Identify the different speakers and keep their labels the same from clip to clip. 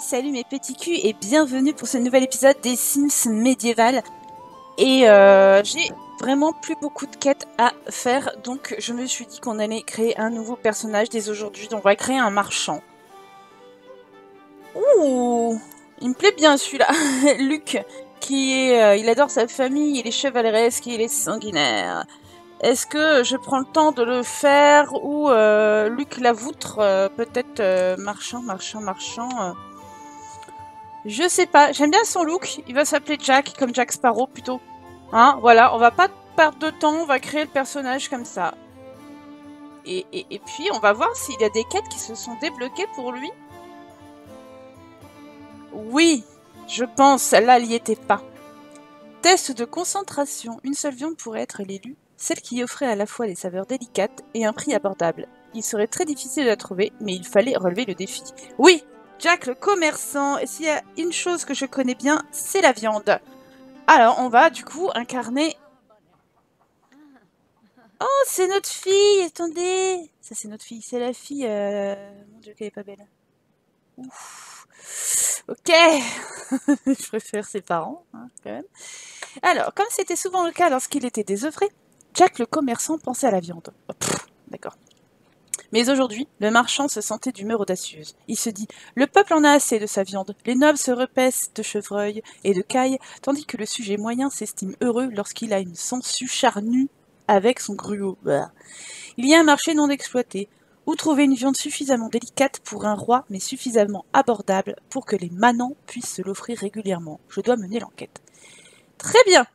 Speaker 1: salut mes petits culs et bienvenue pour ce nouvel épisode des Sims médiéval. Et euh, j'ai vraiment plus beaucoup de quêtes à faire, donc je me suis dit qu'on allait créer un nouveau personnage dès aujourd'hui. Donc on va créer un marchand. Ouh, il me plaît bien celui-là, Luc, qui est, euh, il adore sa famille, il est chevaleresque, il est sanguinaire. Est-ce que je prends le temps de le faire ou euh, Luc Lavoutre, euh, peut-être marchand, marchand, marchand. Je sais pas, j'aime bien son look. Il va s'appeler Jack, comme Jack Sparrow plutôt. Hein, voilà, on va pas perdre de temps, on va créer le personnage comme ça. Et, puis on va voir s'il y a des quêtes qui se sont débloquées pour lui. Oui, je pense, celle-là, elle y était pas. Test de concentration. Une seule viande pourrait être l'élu celle qui offrait à la fois des saveurs délicates et un prix abordable. Il serait très difficile de la trouver, mais il fallait relever le défi. Oui, Jack le commerçant, et s'il y a une chose que je connais bien, c'est la viande. Alors, on va du coup incarner... Oh, c'est notre fille, attendez Ça, c'est notre fille, c'est la fille... Euh... Mon dieu, qu'elle est pas belle. Ouf. Ok Je préfère ses parents, hein, quand même. Alors, comme c'était souvent le cas lorsqu'il était désœuvré, Jack le commerçant pensait à la viande. D'accord. Mais aujourd'hui, le marchand se sentait d'humeur audacieuse. Il se dit Le peuple en a assez de sa viande. Les nobles se repaissent de chevreuil et de caille, tandis que le sujet moyen s'estime heureux lorsqu'il a une sangsue charnue avec son gruau. Bah. Il y a un marché non exploité. Où trouver une viande suffisamment délicate pour un roi, mais suffisamment abordable pour que les manants puissent se l'offrir régulièrement? Je dois mener l'enquête. Très bien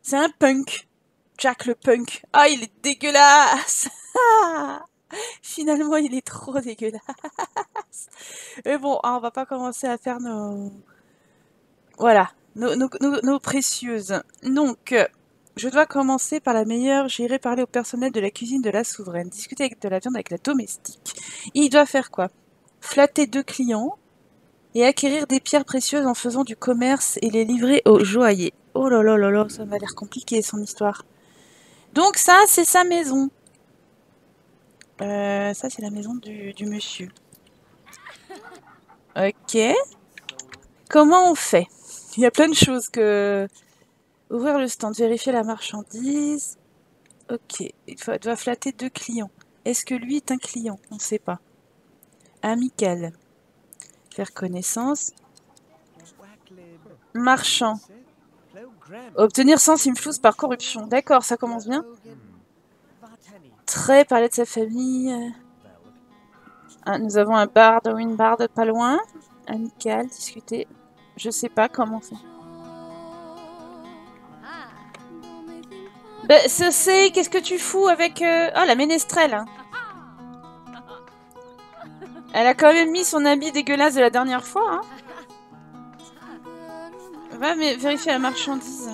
Speaker 1: C'est un punk Jack le punk. Ah, il est dégueulasse Finalement, il est trop dégueulasse. Mais bon, hein, on va pas commencer à faire nos... Voilà, nos, nos, nos, nos précieuses. Donc, euh, je dois commencer par la meilleure. J'irai parler au personnel de la cuisine de la souveraine. Discuter avec de la viande avec la domestique. il doit faire quoi? Flatter deux clients et acquérir des pierres précieuses en faisant du commerce et les livrer aux joailliers. Oh là là là là, ça m'a l'air compliqué son histoire. Donc ça, c'est sa maison. Euh, ça, c'est la maison du, monsieur. Ok. Comment on fait? Il y a plein de choses que... Ouvrir le stand, vérifier la marchandise. Ok. Il faut, doit flatter deux clients. Est-ce que lui est un client? On ne sait pas. Amical. Faire connaissance. Marchand. Obtenir 100 simflous par corruption. D'accord, ça commence bien? Très parler de sa famille. Ah, nous avons un barde ou une barde pas loin. Amical, discuter. Je sais pas comment c'est. Ben, c'est, qu'est-ce que tu fous avec... Oh, la ménestrelle hein. Elle a quand même mis son habit dégueulasse de la dernière fois, hein Va mais vérifier la marchandise.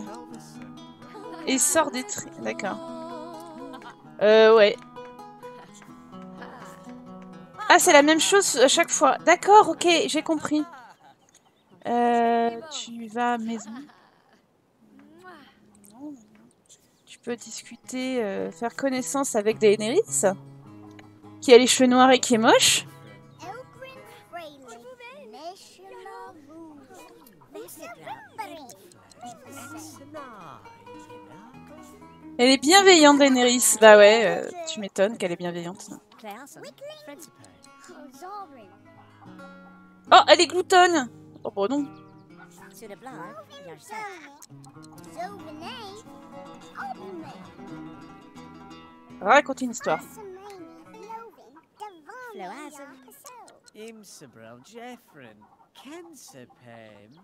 Speaker 1: Et sort des tri... D'accord. Euh, ouais. Ah, c'est la même chose à chaque fois. D'accord, ok, j'ai compris. Euh, tu vas à maison. Tu peux discuter, euh, faire connaissance avec Daenerys, qui a les cheveux noirs et qui est moche. Elle est bienveillante, Daenerys. Bah ouais, euh, tu m'étonnes qu'elle est bienveillante. Oh, elle est gloutonne Oh bon non. Raconte une histoire.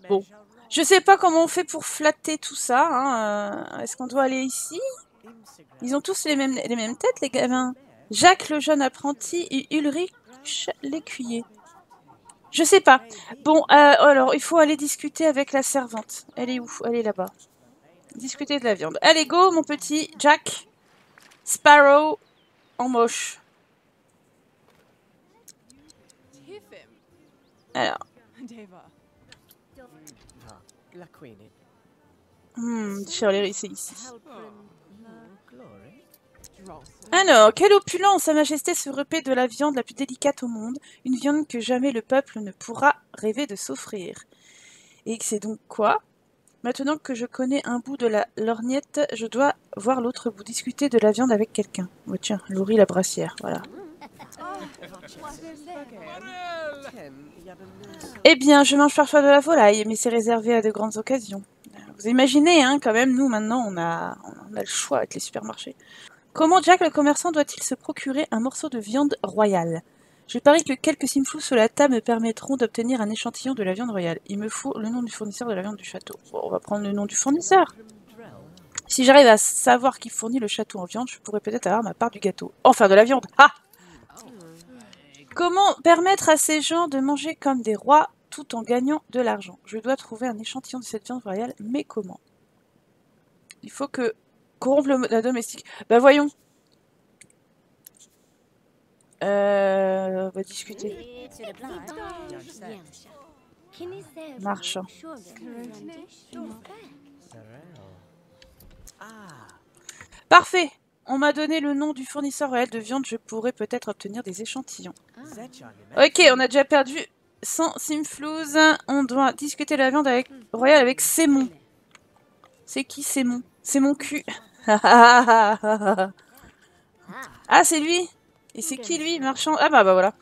Speaker 1: Bon, je sais pas comment on fait pour flatter tout ça. Hein. Est-ce qu'on doit aller ici? Ils ont tous les mêmes, les mêmes têtes, les gamins. Jacques le jeune apprenti et Ulrich l'écuyer. Je sais pas. Bon, euh, alors, il faut aller discuter avec la servante. Elle est où? Elle est là-bas. Discuter de la viande. Allez, go, mon petit Jack Sparrow en moche. Alors. Hmm, Shirley, c'est ici. Alors, quelle opulence Sa Majesté se repaît de la viande la plus délicate au monde, une viande que jamais le peuple ne pourra rêver de s'offrir. Et c'est donc quoi? Maintenant que je connais un bout de la lorgnette, je dois voir l'autre bout, discuter de la viande avec quelqu'un. Oh tiens, Laurie la brassière, voilà. Eh bien, je mange parfois de la volaille, mais c'est réservé à de grandes occasions. Vous imaginez, hein, quand même, nous, maintenant, on a, on a le choix avec les supermarchés. Comment Jack le commerçant doit-il se procurer un morceau de viande royale? Je parie que quelques simflous sur la table me permettront d'obtenir un échantillon de la viande royale. Il me faut le nom du fournisseur de la viande du château. Bon, on va prendre le nom du fournisseur. Si j'arrive à savoir qui fournit le château en viande, je pourrais peut-être avoir ma part du gâteau. Enfin, de la viande Ah Comment permettre à ces gens de manger comme des rois tout en gagnant de l'argent? Je dois trouver un échantillon de cette viande royale, mais comment? Il faut que corrompre le, la domestique. Bah voyons. Euh, on va discuter. Marchand. Parfait. On m'a donné le nom du fournisseur réel de viande. Je pourrais peut-être obtenir des échantillons. Ok, on a déjà perdu 100 simflouz. On doit discuter la viande avec royale avec Sémon. C'est qui Sémon? C'est mon cul. ah, c'est lui Et c'est qui lui Marchand? Ah bah bah voilà.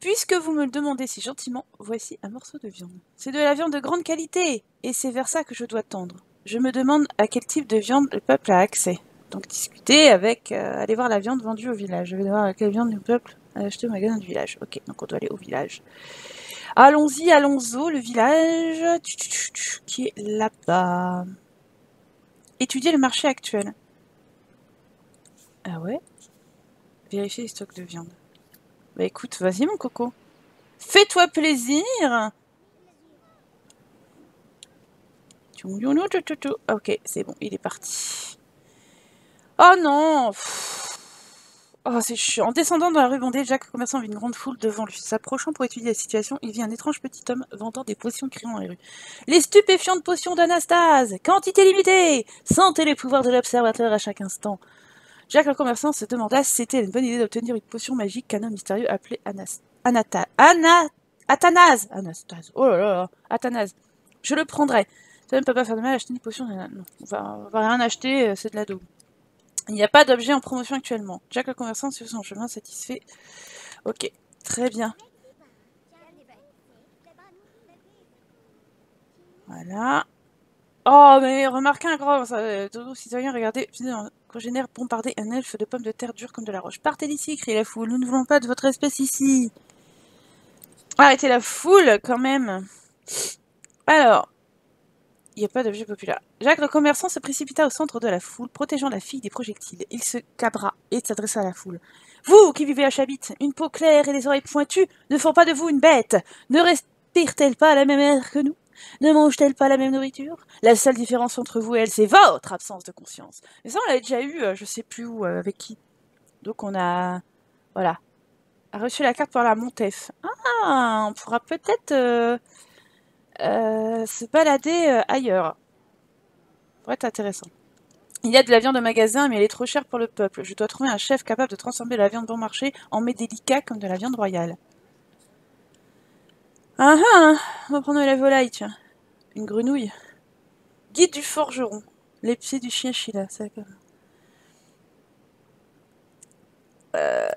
Speaker 1: Puisque vous me le demandez si gentiment, voici un morceau de viande. C'est de la viande de grande qualité, et c'est vers ça que je dois tendre. Je me demande à quel type de viande le peuple a accès. Donc discuter avec... Euh, aller voir la viande vendue au village. Je vais voir à quelle viande le peuple a acheté au magasin du village. Ok, donc on doit aller au village. Allons-y, allons-y, le village qui est là-bas. Étudier le marché actuel. Ah ouais? Vérifier les stocks de viande. Bah écoute, vas-y mon coco. Fais-toi plaisir Ok, c'est bon, il est parti. Oh non Oh, c'est chiant. En descendant dans la rue Vendée, Jacques, commerçant, vit une grande foule devant lui. S'approchant pour étudier la situation, il vit un étrange petit homme vendant des potions criant dans les rues. Les stupéfiantes potions d'Anastase Quantité limitée Sentez les pouvoirs de l'observateur à chaque instant. Jacques le commerçant se demanda si c'était une bonne idée d'obtenir une potion magique qu'un homme mystérieux appelé Anas... Anata... Ana... Athanase Anastase. Oh là là Athanase. Je le prendrai. Ça ne peut pas faire de mal acheter une potion. Non, on va, va rien acheter, euh, c'est de la. Il n'y a pas d'objet en promotion actuellement. Jack le commerçant sur son chemin satisfait. Ok, très bien. Voilà. Oh, mais remarquez un grand Dodo citoyen, regardez, congénère bombarder un elfe de pommes de terre dures comme de la roche. Partez d'ici, crie la foule. Nous ne voulons pas de votre espèce ici. Arrêtez la foule, quand même. Alors, il n'y a pas d'objet populaire. Jacques le commerçant se précipita au centre de la foule, protégeant la fille des projectiles. Il se cabra et s'adressa à la foule. Vous qui vivez à Chabit, une peau claire et des oreilles pointues ne font pas de vous une bête. Ne respire-t-elle pas la même air que nous? Ne mange-t-elle pas la même nourriture? La seule différence entre vous et elle, c'est votre absence de conscience. Mais ça, on l'a déjà eu, euh, je sais plus où, euh, avec qui. Donc on a... Voilà. A reçu la carte par la Montef. Ah, on pourra peut-être... Euh, se balader euh, ailleurs. Pourrait être intéressant. Il y a de la viande au magasin, mais elle est trop chère pour le peuple. Je dois trouver un chef capable de transformer la viande bon marché en mets délicat comme de la viande royale. Ah ah On va prendre la volaille, tiens. Une grenouille. Guide du forgeron. Les pieds du chien Sheila, ça euh,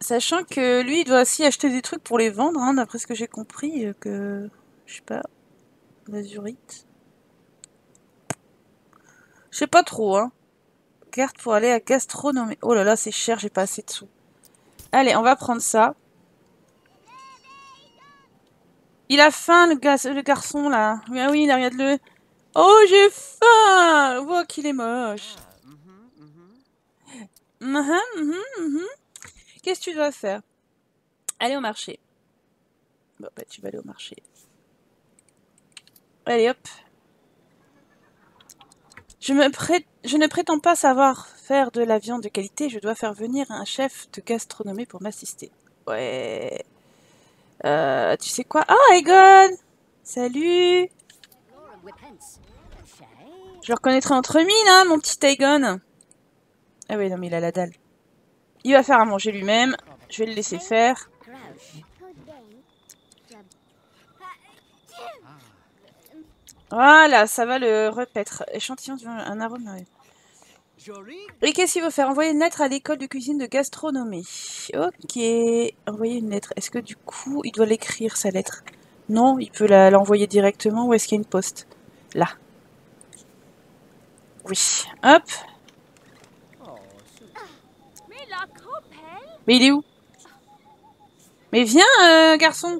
Speaker 1: sachant que lui, il doit aussi acheter des trucs pour les vendre, hein, d'après ce que j'ai compris, euh, que je sais pas, l'azurite. Je sais pas trop, hein. Carte pour aller à gastronomie. Oh là là, c'est cher, j'ai pas assez de sous. Allez, on va prendre ça. Il a faim, le, le garçon, là. Oui, ah oui, regarde-le. Oh, j'ai faim Oh, qu'il est moche. Mhm, mhm, mhm. Qu'est-ce que tu dois faire? Aller au marché. Bon, bah, tu vas aller au marché. Allez hop. Je, ne prétends pas savoir faire de la viande de qualité, je dois faire venir un chef de gastronomie pour m'assister. Ouais. Euh, tu sais quoi? Ah, Egon Salut Je le reconnaîtrai entre mille, hein, mon petit Egon. Ah oui, non, mais il a la dalle. Il va faire à manger lui-même. Je vais le laisser faire. Voilà, ça va le repaître. Échantillon un arôme. Et qu'est-ce qu'il veut faire? Envoyer une lettre à l'école de cuisine de gastronomie. Ok. Envoyer une lettre. Est-ce que du coup, il doit l'écrire, sa lettre? Non, il peut l'envoyer directement ou est-ce qu'il y a une poste? Là. Oui. Hop. Mais il est où? Mais viens, euh, garçon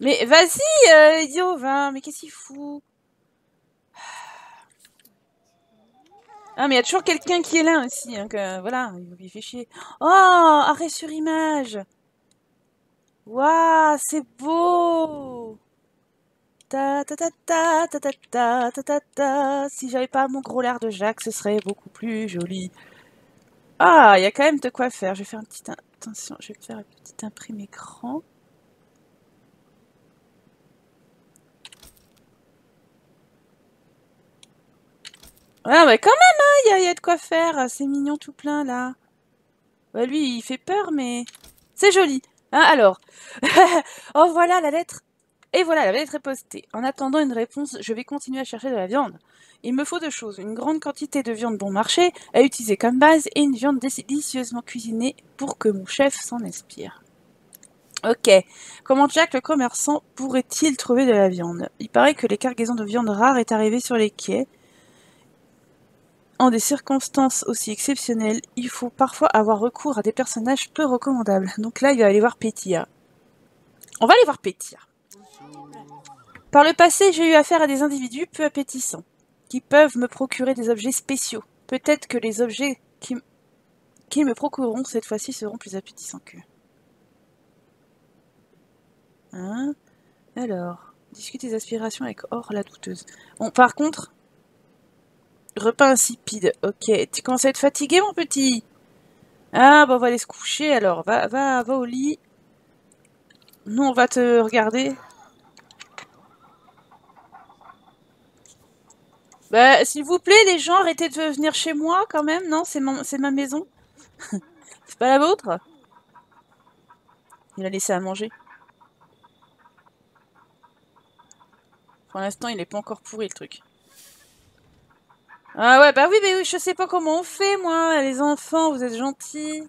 Speaker 1: Mais vas-y, euh. Mais qu'est-ce qu'il fout? Ah, mais il y a toujours quelqu'un qui est là aussi. Hein, voilà, il fait chier. Oh, arrêt sur image. Waouh, c'est beau. Ta ta ta ta ta ta ta ta ta ta. Si j'avais pas mon gros l'air de Jacques, ce serait beaucoup plus joli. Ah, il y a quand même de quoi faire. Je vais faire un petit... Attention, je vais faire un petit imprime écran. Ouais, mais quand même, hein, il y, a de quoi faire. C'est mignon tout plein, là. Ouais, lui, il fait peur, mais... C'est joli. Hein, alors. oh, voilà la lettre. Et voilà, la lettre est postée. En attendant une réponse, je vais continuer à chercher de la viande. Il me faut deux choses. Une grande quantité de viande bon marché à utiliser comme base et une viande délicieusement cuisinée pour que mon chef s'en inspire. Ok. Comment Jack le commerçant pourrait-il trouver de la viande? Il paraît que les cargaisons de viande rare est arrivée sur les quais en des circonstances aussi exceptionnelles, il faut parfois avoir recours à des personnages peu recommandables. Donc là, il va aller voir Pétia. On va aller voir Pétia. Par le passé, j'ai eu affaire à des individus peu appétissants, qui peuvent me procurer des objets spéciaux. Peut-être que les objets qu'ils qui me procureront cette fois-ci seront plus appétissants qu'eux. Hein? Alors, discuter des aspirations avec Or la douteuse. Bon, par contre, Repas insipide. Ok. Tu commences à être fatigué, mon petit Ah, bah on va aller se coucher alors. Va, va, va au lit. Nous, on va te regarder. Bah, s'il vous plaît, les gens, arrêtez de venir chez moi quand même. Non, c'est ma maison. c'est pas la vôtre Il a laissé à manger. Pour l'instant, il est pas encore pourri le truc. Ah ouais, bah oui, mais oui, je sais pas comment on fait, moi. Les enfants, vous êtes gentils.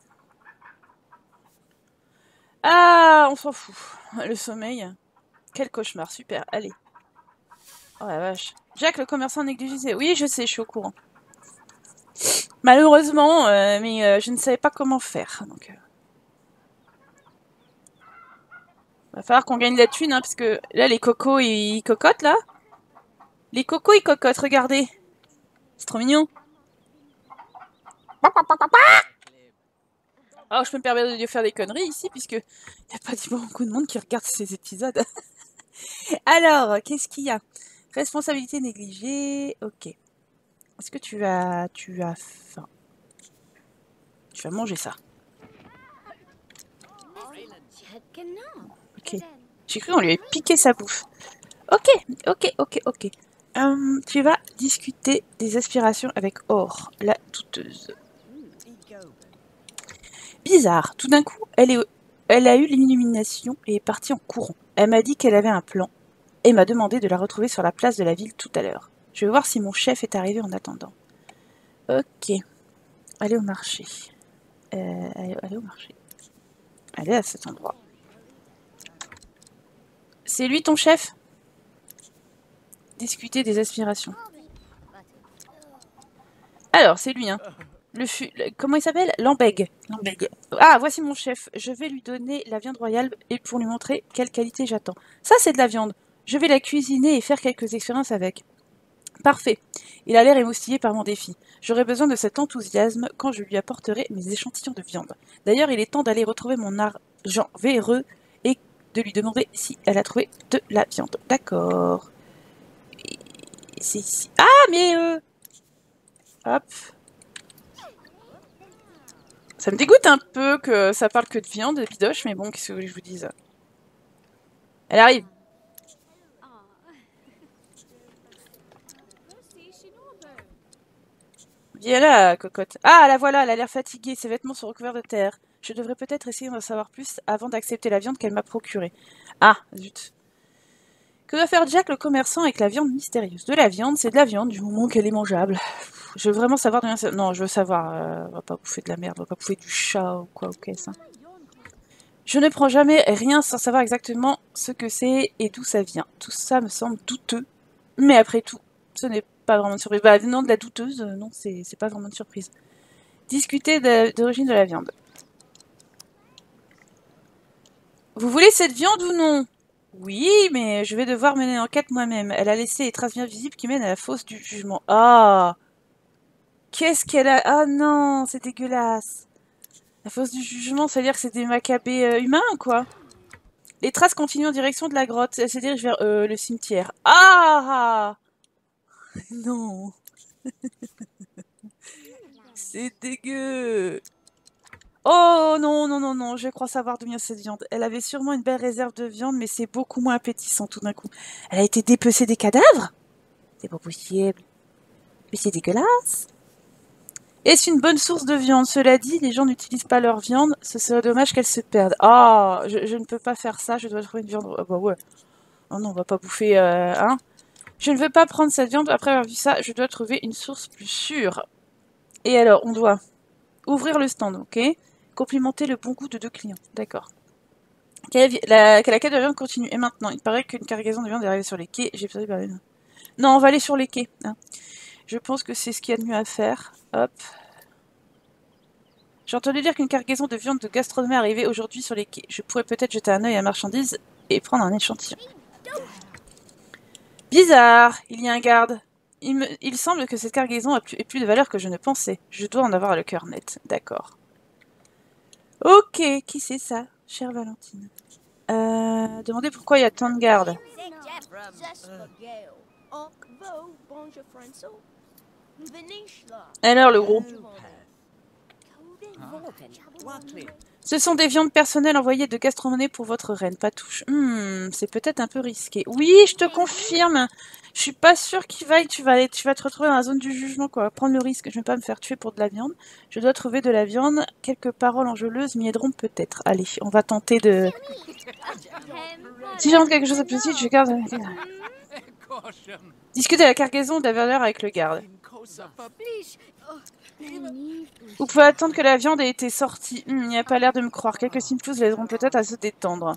Speaker 1: Ah, on s'en fout. Le sommeil. Quel cauchemar, super, allez. Oh la vache. Jacques, le commerçant négligé. Oui, je sais, je suis au courant. Malheureusement, euh, mais euh, je ne savais pas comment faire. Donc, euh. Va falloir qu'on gagne la thune, hein, parce que là, les cocos, ils cocotent, là. Les cocos, ils cocotent, regardez. C'est trop mignon. Alors, je peux me permettre de faire des conneries ici, puisque il n'y a pas beaucoup de monde qui regarde ces épisodes. Alors, qu'est-ce qu'il y a? Responsabilité négligée. Ok. Est-ce que tu as, tu as faim? Tu vas manger ça. Ok. J'ai cru qu'on lui avait piqué sa bouffe. Ok, ok, ok, ok. Euh, tu vas discuter des aspirations avec Or, la douteuse. Bizarre, tout d'un coup, elle, est, elle a eu l'illumination et est partie en courant. Elle m'a dit qu'elle avait un plan et m'a demandé de la retrouver sur la place de la ville tout à l'heure. Je vais voir si mon chef est arrivé en attendant. Ok. Allez au marché. Euh, allez au marché. Allez à cet endroit. C'est lui ton chef? Discuter des aspirations. Alors, c'est lui, hein. Le Comment il s'appelle? Lambeg. Ah, voici mon chef. Je vais lui donner la viande royale et pour lui montrer quelle qualité j'attends. Ça, c'est de la viande. Je vais la cuisiner et faire quelques expériences avec. Parfait. Il a l'air émoustillé par mon défi. J'aurai besoin de cet enthousiasme quand je lui apporterai mes échantillons de viande. D'ailleurs, il est temps d'aller retrouver mon argent véreux et de lui demander si elle a trouvé de la viande. D'accord Ah, mais... Euh... Hop. Ça me dégoûte un peu que ça parle que de viande, de bidoche, mais bon, qu'est-ce que je vous dise? Elle arrive. Viens là, cocotte. Ah, la voilà, elle a l'air fatiguée, ses vêtements sont recouverts de terre. Je devrais peut-être essayer d'en savoir plus avant d'accepter la viande qu'elle m'a procurée. Ah, zut. Que doit faire Jack le commerçant avec la viande mystérieuse? De la viande, c'est de la viande du moment qu'elle est mangeable. Je veux vraiment savoir de c'est... Non, je veux savoir. Euh, on va pas bouffer de la merde, on va pas bouffer du chat ou quoi, ok, ça. Je ne prends jamais rien sans savoir exactement ce que c'est et d'où ça vient. Tout ça me semble douteux. Mais après tout, ce n'est pas vraiment une surprise. Bah, non, de la douteuse, euh, non, c'est pas vraiment une surprise. Discuter d'origine de la viande. Vous voulez cette viande ou non? Oui, mais je vais devoir mener l'enquête moi-même. Elle a laissé les traces bien visibles qui mènent à la fosse du jugement. Ah Qu'est-ce qu'elle a? Ah non, c'est dégueulasse. La fosse du jugement, ça veut dire que c'est des macabées euh, humains, quoi Les traces continuent en direction de la grotte. Elle se dirige vers euh, le cimetière. Ah Non C'est dégueu Oh non, non, non, non, je crois savoir d'où vient cette viande. Elle avait sûrement une belle réserve de viande, mais c'est beaucoup moins appétissant tout d'un coup. Elle a été dépecée des cadavres? C'est pas possible. Mais c'est dégueulasse. Est-ce une bonne source de viande? Cela dit, les gens n'utilisent pas leur viande. Ce serait dommage qu'elle se perde. Ah, je, ne peux pas faire ça. Je dois trouver une viande. Ah bah ouais. Oh non, on va pas bouffer. Euh, hein Je ne veux pas prendre cette viande. Après avoir vu ça, je dois trouver une source plus sûre. Et alors, on doit ouvrir le stand, ok? Complimenter le bon goût de deux clients. D'accord. La, la quête de viande continue. Et maintenant, il paraît qu'une cargaison de viande est arrivée sur les quais. J'ai besoin de Non, on va aller sur les quais. Hein. Je pense que c'est ce qu'il y a de mieux à faire. Hop. J'ai entendu dire qu'une cargaison de viande de gastronomie arrivait aujourd'hui sur les quais. Je pourrais peut-être jeter un œil à la marchandise et prendre un échantillon. Bizarre, il y a un garde. Il, semble que cette cargaison plus, ait plus de valeur que je ne pensais. Je dois en avoir le cœur net. D'accord. Ok, qui c'est ça, chère Valentine? Euh, Demandez pourquoi il y a tant de gardes. Alors le groupe. Ce sont des viandes personnelles envoyées de gastronomie pour votre reine, pas touche. Hmm, c'est peut-être un peu risqué. Oui, je te confirme. Je suis pas sûre qu'il vaille. Tu vas, aller, tu vas te retrouver dans la zone du jugement, quoi. Prendre le risque. Je ne vais pas me faire tuer pour de la viande. Je dois trouver de la viande. Quelques paroles enjôleuses m'y aideront peut-être. Allez, on va tenter de... Si j'ai quelque chose de plus je garde... Discutez la cargaison de la valeur avec le garde. Vous pouvez attendre que la viande ait été sortie. Hmm, il n'y a pas l'air de me croire. Quelques simples l'aideront peut-être à se détendre.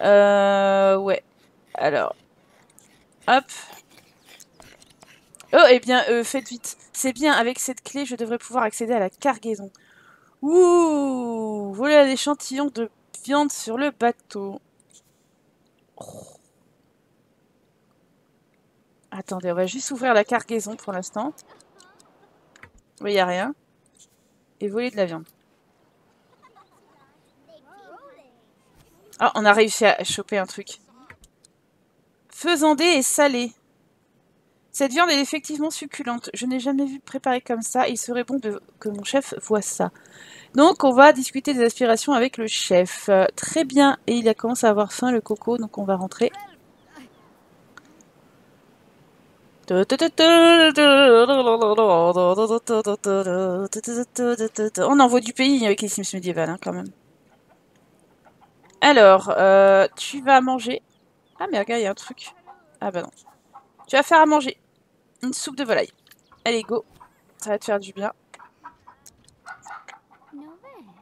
Speaker 1: Euh... Ouais. Alors. Hop. Oh, eh bien, euh, faites vite. C'est bien, avec cette clé, je devrais pouvoir accéder à la cargaison. Ouh Voilà l'échantillon de viande sur le bateau. Attendez, on va juste ouvrir la cargaison pour l'instant. Oui, n'y a rien. Et voler de la viande. Ah, on a réussi à choper un truc. Faisandé et salé. Cette viande est effectivement succulente. Je n'ai jamais vu préparer comme ça. Il serait bon que mon chef voit ça. Donc, on va discuter des aspirations avec le chef. Euh, très bien. Et il a commencé à avoir faim, le coco. Donc, on va rentrer. On envoie du pays avec les Sims médiévales, hein, quand même. Alors, euh, tu vas manger... Ah, regarde, il y a un truc. Ah bah non. Tu vas faire à manger. Une soupe de volaille. Allez, go. Ça va te faire du bien.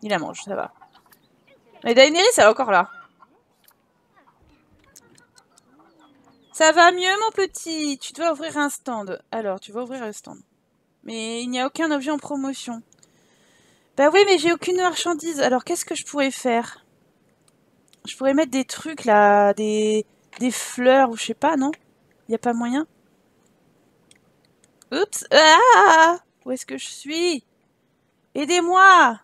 Speaker 1: Il la mange, ça va. Mais Daenerys, elle est encore là. Ça va mieux, mon petit Tu dois ouvrir un stand. Alors, tu vas ouvrir un stand. Mais il n'y a aucun objet en promotion. Bah oui, mais j'ai aucune marchandise. Alors, qu'est-ce que je pourrais faire? Je pourrais mettre des trucs, là, des, des fleurs, ou je sais pas, non? Il n'y a pas moyen? Oups Ah Où est-ce que je suis? Aidez-moi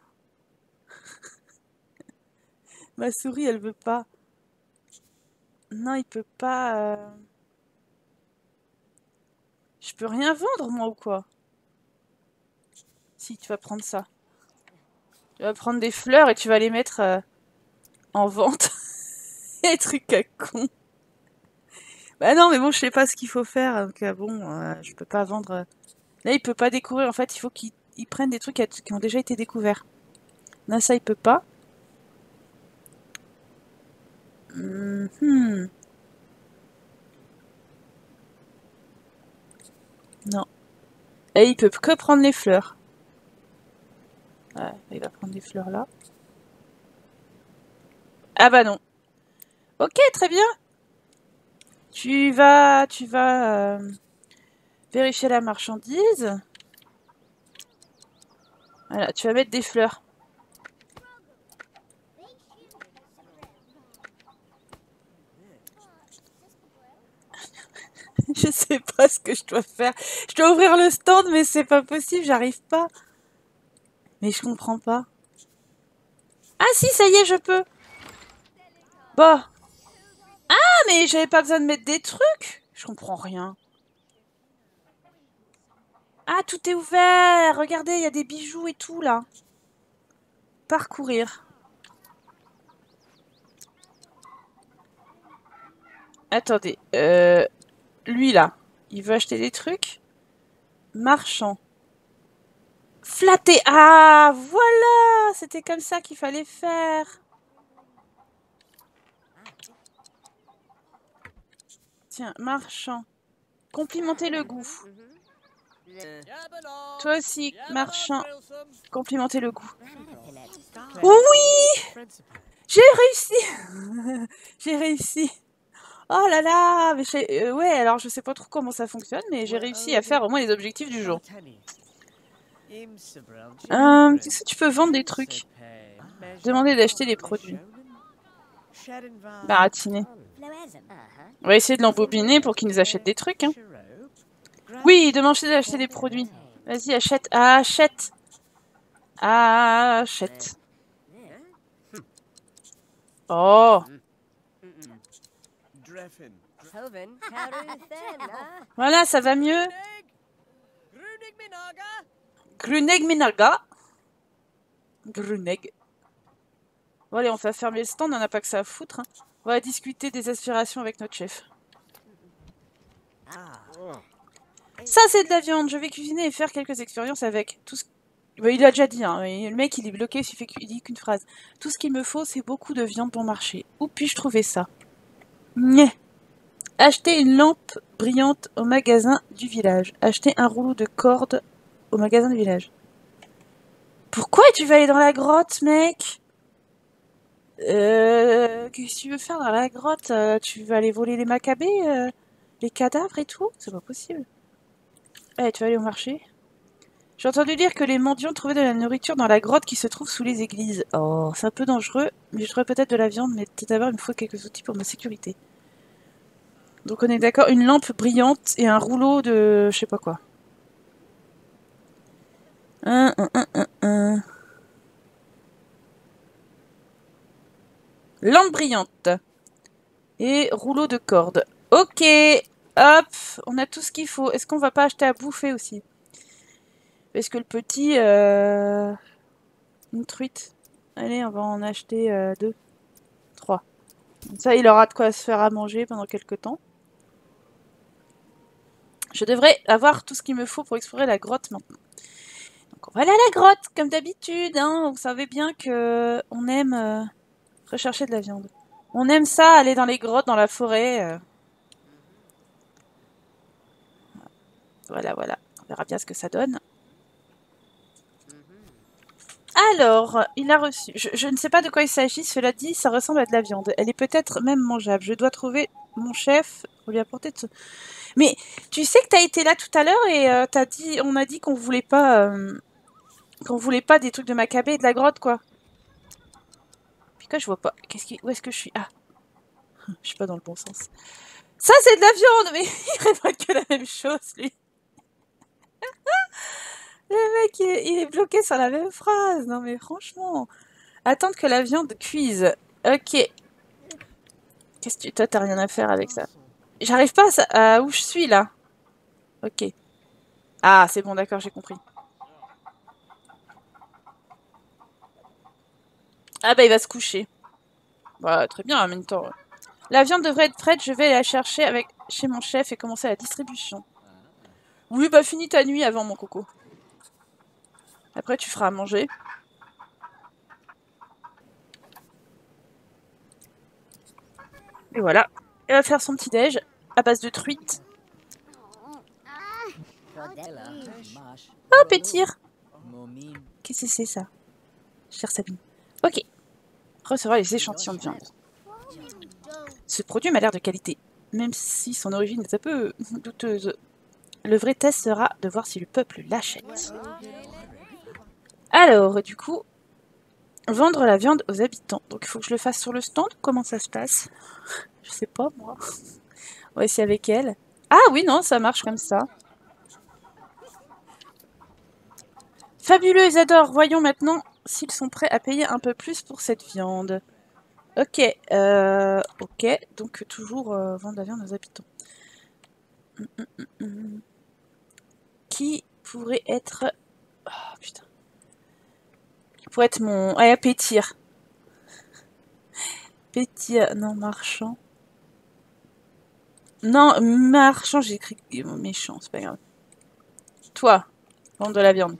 Speaker 1: Ma souris, elle veut pas. Non, il peut pas... Euh. Je peux rien vendre, moi, ou quoi? Si, tu vas prendre ça. Tu vas prendre des fleurs et tu vas les mettre euh, en vente. Les trucs à con. Bah non, mais bon, je sais pas ce qu'il faut faire. Donc, euh, bon, je peux pas vendre... Là, il peut pas découvrir. En fait, il faut qu'il prenne des trucs qui ont déjà été découverts. Là, ça, il peut pas. Hmm. Non. Et il peut que prendre les fleurs. Ouais, il va prendre des fleurs là. Ah bah non. Ok, très bien. Tu vas, tu vas euh, vérifier la marchandise. Voilà, tu vas mettre des fleurs. je sais pas ce que je dois faire. Je dois ouvrir le stand, mais c'est pas possible, j'arrive pas. Mais je comprends pas. Ah si, ça y est, je peux. Bon. Ah, mais j'avais pas besoin de mettre des trucs. Je comprends rien. Ah, tout est ouvert. Regardez, il y a des bijoux et tout, là. Parcourir. Attendez. Euh, lui, là, il veut acheter des trucs. Marchand. Flatter. Ah, voilà C'était comme ça qu'il fallait faire. Tiens, marchand. Complimenter le goût. Toi aussi, marchand. Complimenter le goût. Oui J'ai réussi J'ai réussi Oh là là mais euh, Ouais, alors je sais pas trop comment ça fonctionne, mais j'ai réussi à faire au moins les objectifs du jour. Euh, tu peux vendre des trucs Demander d'acheter des produits. Baratiner. On va essayer de l'embobiner pour qu'il nous achète des trucs. Hein. Oui, demander d'acheter des produits. Vas-y, achète. achète. Achète. Oh Voilà, ça va mieux. Gruneg Minaga. Gruneg. Bon allez, on va fermer le stand, on n'a pas que ça à foutre. Hein. On va discuter des aspirations avec notre chef. Ça, c'est de la viande. Je vais cuisiner et faire quelques expériences avec. Tout ce... Bah, il a déjà dit, hein. le mec, il est bloqué, il, fait... il dit qu'une phrase. Tout ce qu'il me faut, c'est beaucoup de viande pour marcher. Où puis-je trouver ça? Nyeh. Acheter une lampe brillante au magasin du village. Acheter un rouleau de corde au magasin du village. Pourquoi tu vas aller dans la grotte, mec? Euh, Qu'est-ce que tu veux faire dans la grotte? Euh, Tu vas aller voler les macabées euh, Les cadavres et tout? C'est pas possible. Eh, tu vas aller au marché? J'ai entendu dire que les mendiants trouvaient de la nourriture dans la grotte qui se trouve sous les églises. Oh, c'est un peu dangereux, mais je peut-être de la viande, mais tout d'abord, il me faut quelques outils pour ma sécurité. Donc on est d'accord, une lampe brillante et un rouleau de... je sais pas quoi. Lampe brillante. Et rouleau de corde. Ok, hop, on a tout ce qu'il faut. Est-ce qu'on va pas acheter à bouffer aussi? Parce que le petit... Euh... Une truite. Allez, on va en acheter euh, deux. Trois. ça, il aura de quoi se faire à manger pendant quelques temps. Je devrais avoir tout ce qu'il me faut pour explorer la grotte maintenant. Donc on va aller à la grotte, comme d'habitude. Hein. Vous savez bien que on aime euh, rechercher de la viande. On aime ça, aller dans les grottes, dans la forêt. Euh. Voilà, voilà. On verra bien ce que ça donne. Alors, il a reçu. Je, ne sais pas de quoi il s'agit. Cela dit, ça ressemble à de la viande. Elle est peut-être même mangeable. Je dois trouver mon chef pour lui apporter de. Mais tu sais que tu as été là tout à l'heure et euh, t'as dit, on a dit qu'on voulait pas, euh, qu'on voulait pas des trucs de Maccabée et de la grotte quoi. Pourquoi je vois pas Qu'est-ce qui, où est-ce que je suis? Ah, je suis pas dans le bon sens. Ça c'est de la viande, mais il répète que la même chose lui. Le mec il est, bloqué sur la même phrase. Non mais franchement, attendre que la viande cuise. Ok. Qu'est-ce que tu, toi t'as rien à faire avec ça J'arrive pas à, où je suis là. Ok. Ah, c'est bon, d'accord, j'ai compris. Ah bah il va se coucher. Bah très bien en même temps. La viande devrait être prête, je vais la chercher avec chez mon chef et commencer la distribution. Oui, bah finis ta nuit avant mon coco. Après, tu feras à manger. Et voilà. Elle va faire son petit déj à base de truite. Oh, pétir Qu'est-ce que c'est ça? Cher Sabine. Ok. Recevoir les échantillons de viande. Ce produit m'a l'air de qualité, même si son origine est un peu douteuse. Le vrai test sera de voir si le peuple l'achète. Alors, du coup, vendre la viande aux habitants. Donc il faut que je le fasse sur le stand Comment ça se passe? Je sais pas, moi. On va essayer avec elle. Ah oui, non, ça marche comme ça. Fabuleux, ils adorent. Voyons maintenant s'ils sont prêts à payer un peu plus pour cette viande. Ok, euh, ok, donc toujours euh, vendre la viande aux habitants. Hum, hum, hum, Qui pourrait être... Oh putain. Pourrait être mon... Ah, pétir. Pétir, non, marchand. Non, marchand, j'ai écrit méchant, c'est pas grave. Toi, vendre de la viande.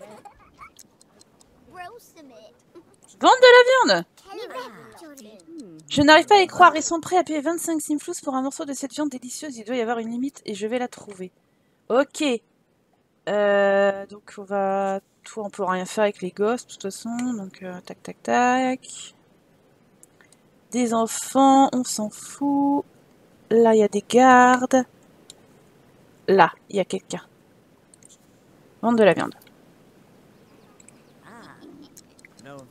Speaker 1: Vendre de la viande Je n'arrive pas à y croire. Ils sont prêts à payer 25 simflous pour un morceau de cette viande délicieuse. Il doit y avoir une limite et je vais la trouver. Ok. Euh, donc on va... On peut rien faire avec les gosses, de toute façon. Donc, euh, tac, tac, tac. Des enfants, on s'en fout. Là, il y a des gardes. Là, il y a quelqu'un. Vendre de la viande.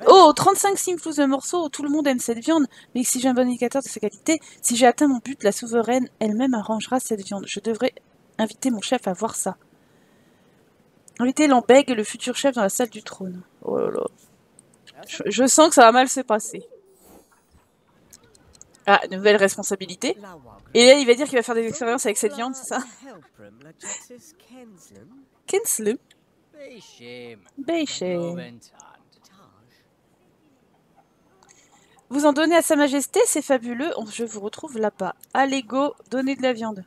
Speaker 1: Oh, 35 simflous de morceaux, tout le monde aime cette viande, mais si j'ai un bon indicateur de sa qualité, si j'ai atteint mon but, la souveraine elle-même arrangera cette viande. Je devrais inviter mon chef à voir ça. Inviter Lambeg, le futur chef, dans la salle du trône. Oh là là. Je, sens que ça va mal se passer. Ah, nouvelle responsabilité. Et là, il va dire qu'il va faire des expériences avec cette viande, c'est ça Kenslem Beishem. Vous en donnez à sa majesté, c'est fabuleux. Je vous retrouve là-bas. Allez, go, donnez de la viande.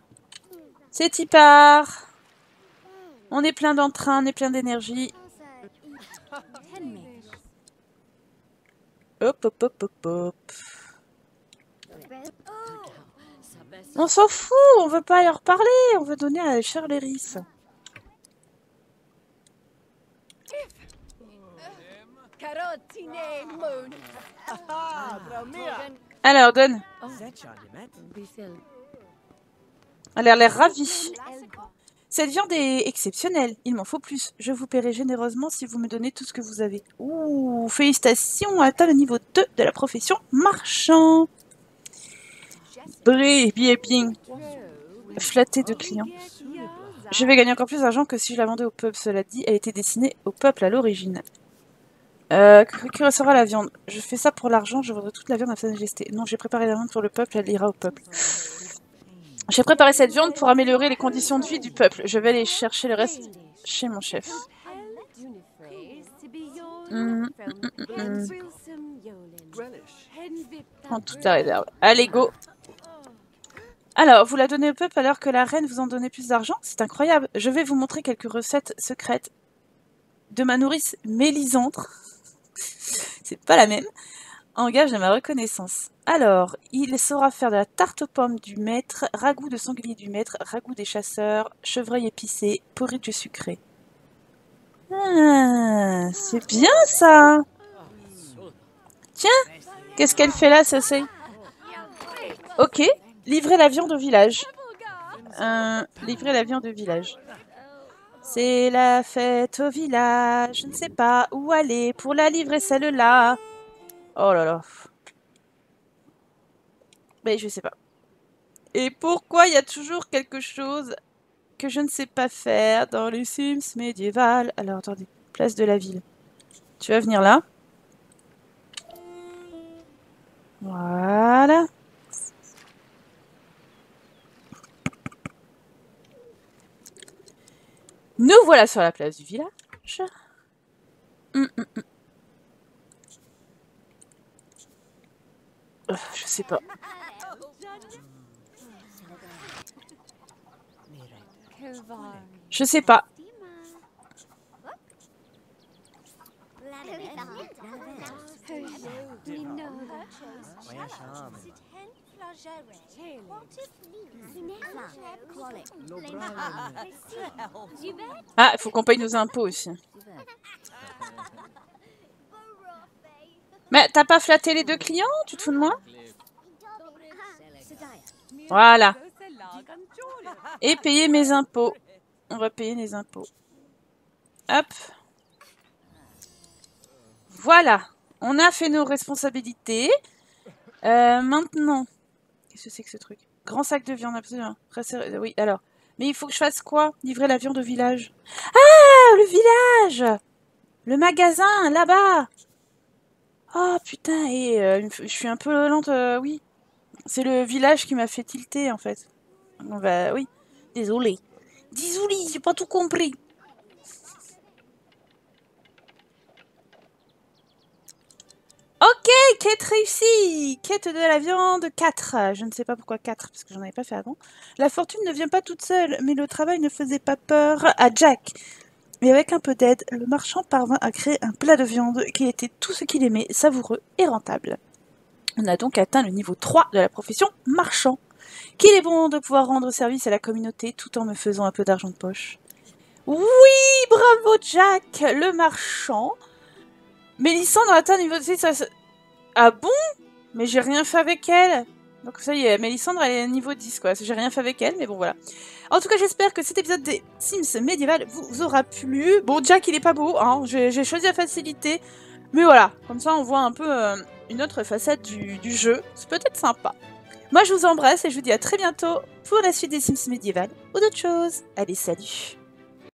Speaker 1: C'est y part. On est plein d'entrain, on est plein d'énergie. Hop, hop, hop, hop, hop. On s'en fout, on veut pas leur parler, on veut donner à Charleris. Alors, donne. Elle a l'air ravie. Cette viande est exceptionnelle. Il m'en faut plus. Je vous paierai généreusement si vous me donnez tout ce que vous avez. Ouh, félicitations, atteint le niveau 2 de la profession marchand. Bré, bien, bien. Flatté de clients. Je vais gagner encore plus d'argent que si je la vendais au peuple. Cela dit, elle était destinée au peuple à l'origine. Euh, qui recevra la viande? Je fais ça pour l'argent, je voudrais toute la viande à sa majesté. Non, j'ai préparé la viande pour le peuple, elle ira au peuple. J'ai préparé cette viande pour améliorer les conditions de vie du peuple. Je vais aller chercher le reste chez mon chef. Hum, hum, hum, Prends toute la réserve. Allez, go alors, vous la donnez au peuple alors que la reine vous en donnait plus d'argent? C'est incroyable. Je vais vous montrer quelques recettes secrètes de ma nourrice Mélisandre. C'est pas la même. Engage de ma reconnaissance. Alors, il saura faire de la tarte aux pommes du maître, ragoût de sanglier du maître, ragoût des chasseurs, chevreuil épicé, porridge sucré. Ah, c'est bien ça Tiens, qu'est-ce qu'elle fait là, ça c'est? Ok, livrer la viande au village. Livrer la viande au village. C'est la fête au village, je ne sais pas où aller pour la livrer celle-là. Oh là là. Mais je sais pas. Et pourquoi il y a toujours quelque chose que je ne sais pas faire dans les Sims médiéval Alors attendez, place de la ville. Tu vas venir là. Voilà. Nous voilà sur la place du village. Hum, hum, Euh, je sais pas. Je sais pas. Ah, il faut qu'on paye nos impôts aussi. Mais t'as pas flatté les deux clients Tu te fous de moi Voilà. Et payer mes impôts. On va payer les impôts. Hop. Voilà. On a fait nos responsabilités. Euh, maintenant. Qu'est-ce que c'est que ce truc? Grand sac de viande, absolument. Oui, alors. Mais il faut que je fasse quoi? Livrer la viande au village. Ah Le village Le magasin, là-bas Oh putain, et euh, je suis un peu lente, euh, oui. C'est le village qui m'a fait tilter, en fait. Bah oui. Désolé. Désolé, j'ai pas tout compris. Ok, quête réussie Quête de la viande 4. Je ne sais pas pourquoi 4, parce que j'en avais pas fait avant. La fortune ne vient pas toute seule, mais le travail ne faisait pas peur à Jack. Et avec un peu d'aide, le marchand parvint à créer un plat de viande qui était tout ce qu'il aimait, savoureux et rentable. On a donc atteint le niveau 3 de la profession marchand. Qu'il est bon de pouvoir rendre service à la communauté tout en me faisant un peu d'argent de poche. Oui, bravo Jack, le marchand. Mélissandre atteint le niveau 6. Ah bon? Mais j'ai rien fait avec elle. Donc ça y est, Mélissandre elle est niveau 10 quoi. J'ai rien fait avec elle, mais bon voilà. En tout cas, j'espère que cet épisode des Sims médiéval vous aura plu. Bon, Jack il est pas beau, hein. J'ai choisi la facilité. Mais voilà, comme ça on voit un peu euh, une autre facette du, du jeu. C'est peut-être sympa. Moi je vous embrasse et je vous dis à très bientôt pour la suite des Sims médiéval ou d'autres choses. Allez, salut